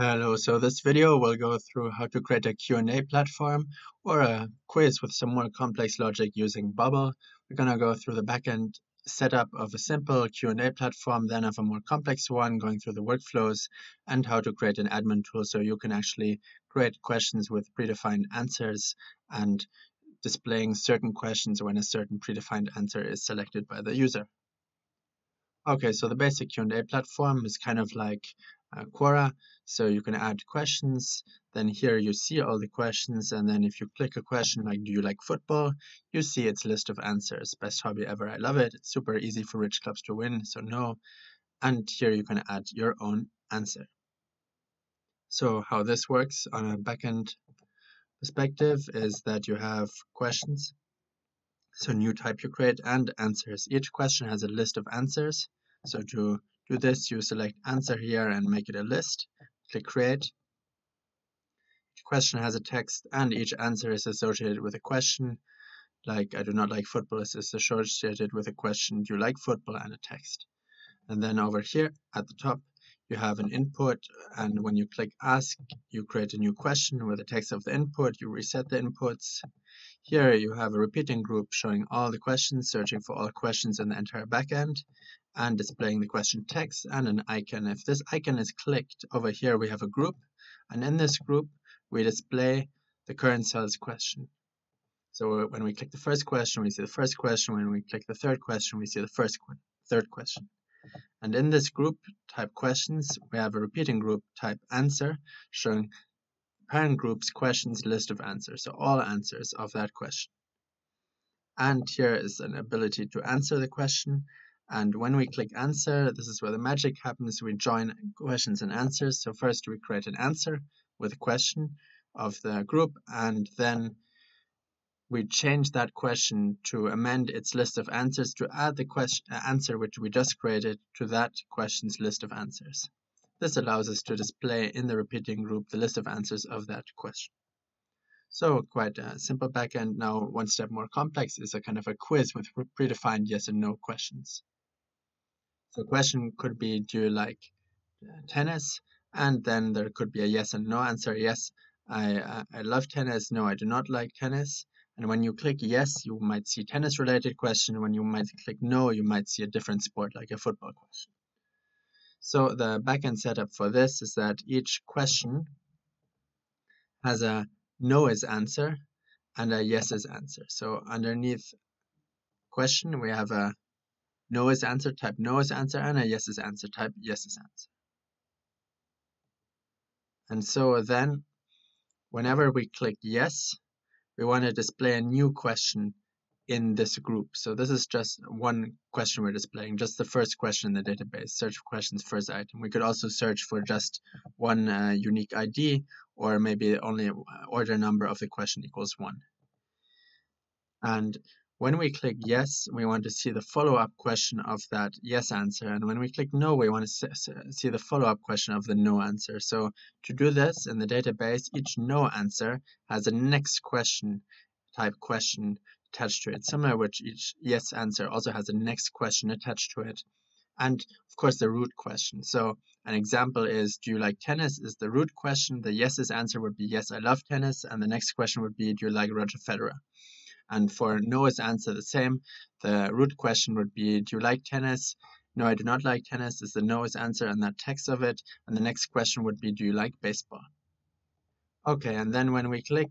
Hello, so this video will go through how to create a Q&A platform or a quiz with some more complex logic using Bubble. We're going to go through the backend setup of a simple Q&A platform, then of a more complex one, going through the workflows and how to create an admin tool so you can actually create questions with predefined answers and displaying certain questions when a certain predefined answer is selected by the user. Okay, so the basic Q&A platform is kind of like Uh, Quora. So you can add questions. Then here you see all the questions. And then if you click a question like, do you like football? You see its list of answers. Best hobby ever. I love it. It's super easy for rich clubs to win. So no. And here you can add your own answer. So how this works on a backend perspective is that you have questions. So new type you create and answers. Each question has a list of answers. So to do this, you select answer here and make it a list. Click create. Each question has a text and each answer is associated with a question. Like I do not like football is associated with a question, do you like football and a text. And then over here at the top, you have an input and when you click ask, you create a new question with the text of the input, you reset the inputs. Here you have a repeating group showing all the questions, searching for all questions in the entire backend and displaying the question text and an icon. If this icon is clicked over here, we have a group, and in this group, we display the current cell's question. So when we click the first question, we see the first question. When we click the third question, we see the first third question. And in this group type questions, we have a repeating group type answer showing parent group's questions list of answers, so all answers of that question. And here is an ability to answer the question and when we click answer, this is where the magic happens. We join questions and answers. So first we create an answer with a question of the group, and then we change that question to amend its list of answers to add the question uh, answer which we just created to that question's list of answers. This allows us to display in the repeating group the list of answers of that question. So quite a simple backend. Now one step more complex is a kind of a quiz with predefined yes and no questions. So question could be, do you like uh, tennis? And then there could be a yes and no answer. Yes, I, I love tennis. No, I do not like tennis. And when you click yes, you might see tennis related question. When you might click no, you might see a different sport like a football question. So the backend setup for this is that each question has a no is answer and a yes is answer. So underneath question, we have a no is answer type no is answer and a yes is answer type yes is answer. And so then whenever we click yes, we want to display a new question in this group. So this is just one question we're displaying, just the first question in the database, search for questions first item. We could also search for just one uh, unique ID or maybe only order number of the question equals one. And when we click yes, we want to see the follow-up question of that yes answer. And when we click no, we want to see the follow-up question of the no answer. So to do this in the database, each no answer has a next question type question attached to it, similar which each yes answer also has a next question attached to it. And of course, the root question. So an example is, do you like tennis? Is the root question. The yeses answer would be yes, I love tennis. And the next question would be, do you like Roger Federer? And for no is answer, the same. The root question would be, do you like tennis? No, I do not like tennis is the no is answer and that text of it. And the next question would be, do you like baseball? Okay, and then when we click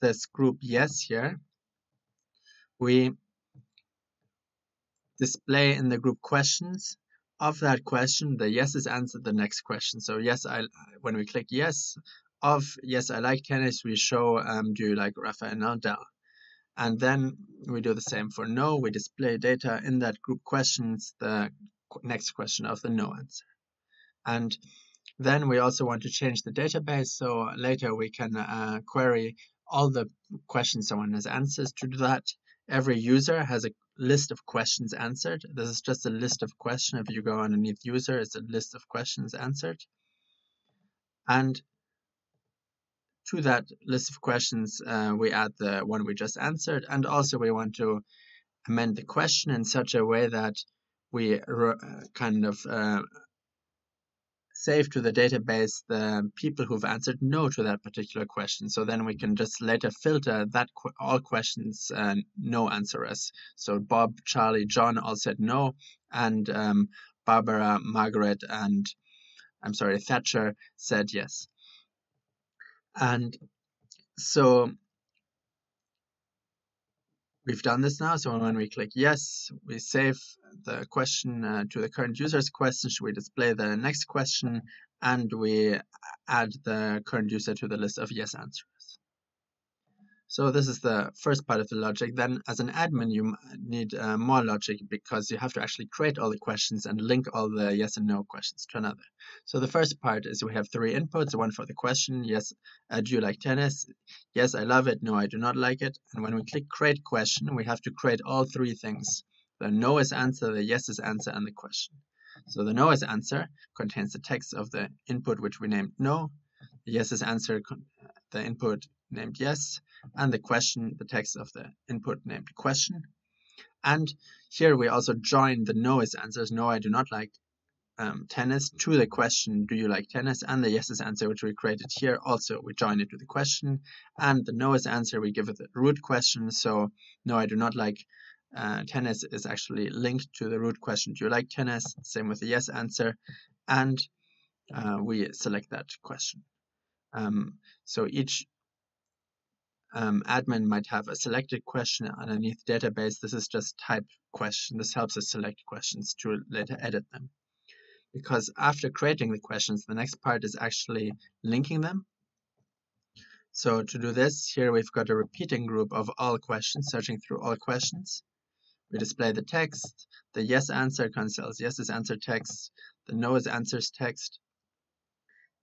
this group yes here, we display in the group questions of that question, the yes is answered the next question. So yes, I when we click yes of yes, I like tennis, we show um, do you like Rafael Nadal? And then we do the same for no. We display data in that group questions, the next question of the no answer. And then we also want to change the database. So later we can uh, query all the questions someone has answers. To that, every user has a list of questions answered. This is just a list of questions. If you go underneath user, it's a list of questions answered. And to that list of questions, uh, we add the one we just answered, and also we want to amend the question in such a way that we uh, kind of uh, save to the database the people who've answered no to that particular question. So then we can just later filter that qu all questions uh, no answerers. So Bob, Charlie, John all said no, and um, Barbara, Margaret, and I'm sorry, Thatcher said yes. And so we've done this now. So when we click yes, we save the question uh, to the current user's question. Should We display the next question and we add the current user to the list of yes answers. So this is the first part of the logic. Then as an admin, you need uh, more logic because you have to actually create all the questions and link all the yes and no questions to another. So the first part is we have three inputs, one for the question, yes, uh, do you like tennis? Yes, I love it. No, I do not like it. And when we click create question, we have to create all three things. The no is answer, the yes is answer, and the question. So the no is answer contains the text of the input which we named no. The yes is answer, the input named yes, and the question, the text of the input named question. And here we also join the no is answers, no, I do not like um, tennis, to the question, do you like tennis? And the yes is answer, which we created here, also we join it to the question. And the no is answer, we give it the root question. So, no, I do not like uh, tennis is actually linked to the root question, do you like tennis? Same with the yes answer. And uh, we select that question. Um, so each um, admin might have a selected question underneath database. This is just type question. This helps us select questions to later edit them. Because after creating the questions, the next part is actually linking them. So to do this, here we've got a repeating group of all questions, searching through all questions. We display the text, the yes answer consoles yes is answer text, the no is answers text.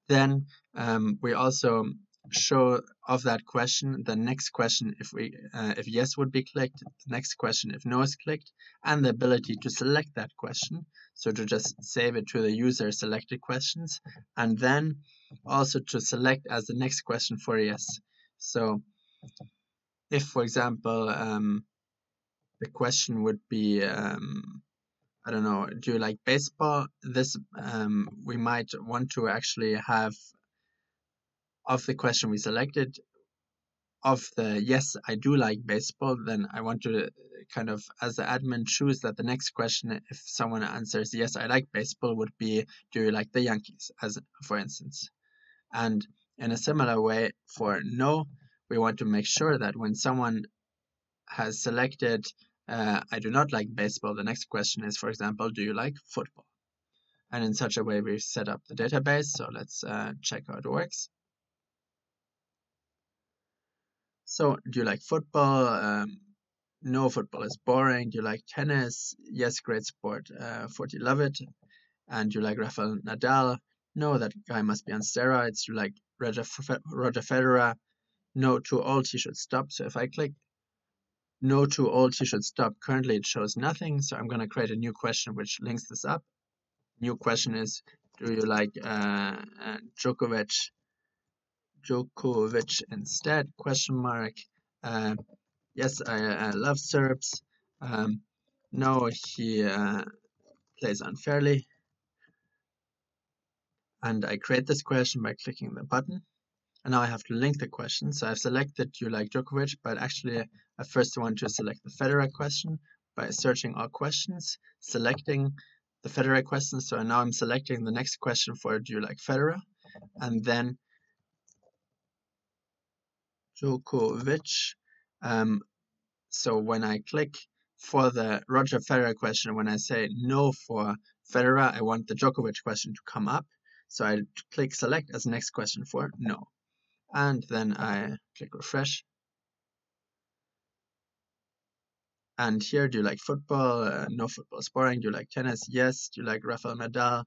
Then um, we also show of that question the next question if we uh, if yes would be clicked the next question if no is clicked and the ability to select that question. So to just save it to the user selected questions and then also to select as the next question for yes. So if for example um, the question would be um, I don't know do you like baseball? This um, we might want to actually have of the question we selected of the yes i do like baseball then i want to kind of as the admin choose that the next question if someone answers yes i like baseball would be do you like the yankees? as for instance. And in a similar way for no we want to make sure that when someone has selected uh, i do not like baseball the next question is for example do you like football and in such a way we set up the database so let's uh, check how it works So, do you like football? Um, no, football is boring. Do you like tennis? Yes, great sport. Uh, 40, love it. And do you like Rafael Nadal? No, that guy must be on steroids. Do you like Roger, Roger Federer? No, too old, he should stop. So if I click no, too old, he should stop, currently it shows nothing. So I'm going to create a new question which links this up. New question is, do you like uh, uh, Djokovic? Djokovic instead? Question mark. Uh, yes, I, I, love Serbs. Um, no, he uh, plays unfairly. And I create this question by clicking the button. And now I have to link the question. So I've selected you like Djokovic, but actually I first want to select the Federer question by searching all questions, selecting the Federer question. So now I'm selecting the next question for do you like Federer? And then Djokovic. Um, so when I click for the Roger Federer question, when I say no for Federer, I want the Djokovic question to come up. So I click select as next question for no. And then I click refresh. And here, do you like football? Uh, no football is boring. Do you like tennis? Yes. Do you like Rafael Nadal?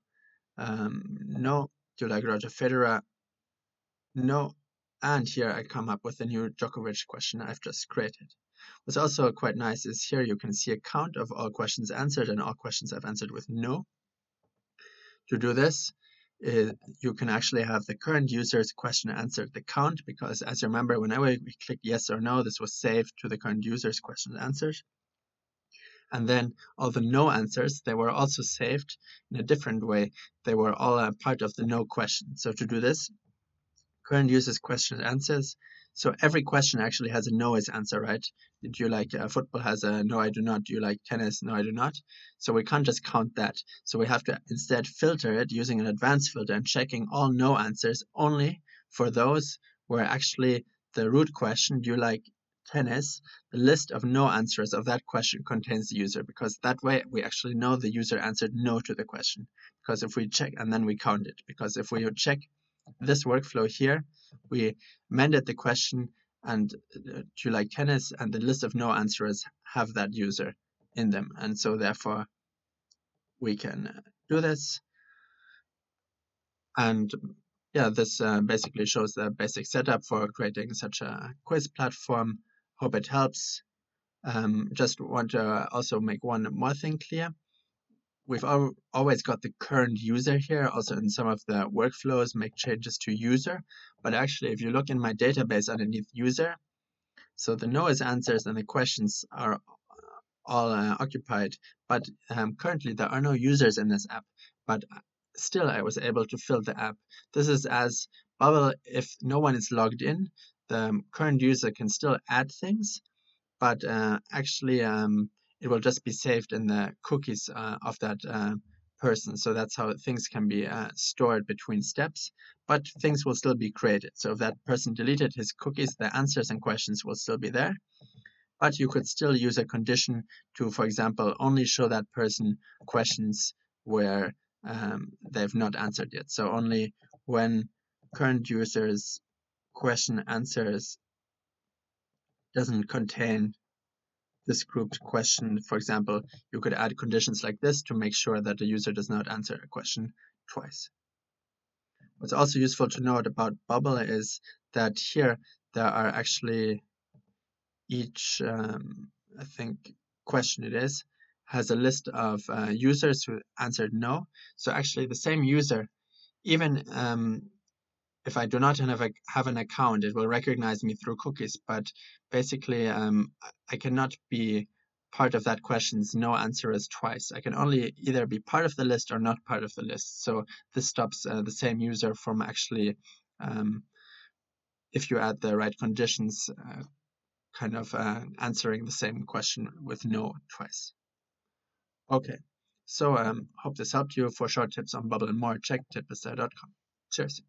Um, no. Do you like Roger Federer? No. And here I come up with a new Djokovic question I've just created. What's also quite nice is here you can see a count of all questions answered and all questions I've answered with no. To do this, you can actually have the current user's question answered the count because as you remember, whenever we click yes or no, this was saved to the current user's question answers And then all the no answers, they were also saved in a different way. They were all a part of the no question. So to do this, current users question answers. So every question actually has a no as answer, right? Do you like uh, football has a no, I do not. Do you like tennis? No, I do not. So we can't just count that. So we have to instead filter it using an advanced filter and checking all no answers only for those where actually the root question, do you like tennis, the list of no answers of that question contains the user because that way we actually know the user answered no to the question. Because if we check and then we count it, because if we check this workflow here, we amended the question and uh, do like tennis and the list of no answers have that user in them. And so therefore we can do this. And yeah, this uh, basically shows the basic setup for creating such a quiz platform. Hope it helps. Um, just want to also make one more thing clear. We've al always got the current user here, also in some of the workflows, make changes to user. But actually, if you look in my database underneath user, so the no is answers and the questions are all uh, occupied. But um, currently, there are no users in this app. But still I was able to fill the app. This is as Bubble, if no one is logged in, the current user can still add things, but uh, actually um, it will just be saved in the cookies uh, of that uh, person. So that's how things can be uh, stored between steps, but things will still be created. So if that person deleted his cookies, the answers and questions will still be there. But you could still use a condition to, for example, only show that person questions where um, they've not answered yet. So only when current users question answers doesn't contain this grouped question, for example, you could add conditions like this to make sure that the user does not answer a question twice. What's also useful to note about Bubble is that here there are actually each, um, I think, question it is, has a list of uh, users who answered no. So actually the same user, even um, if I do not have, a, have an account, it will recognize me through cookies. But basically, um, I cannot be part of that question's no answer is twice. I can only either be part of the list or not part of the list. So this stops uh, the same user from actually, um, if you add the right conditions, uh, kind of uh, answering the same question with no twice. Okay, so um, hope this helped you. For short tips on Bubble and more, check tiplister.com. Cheers.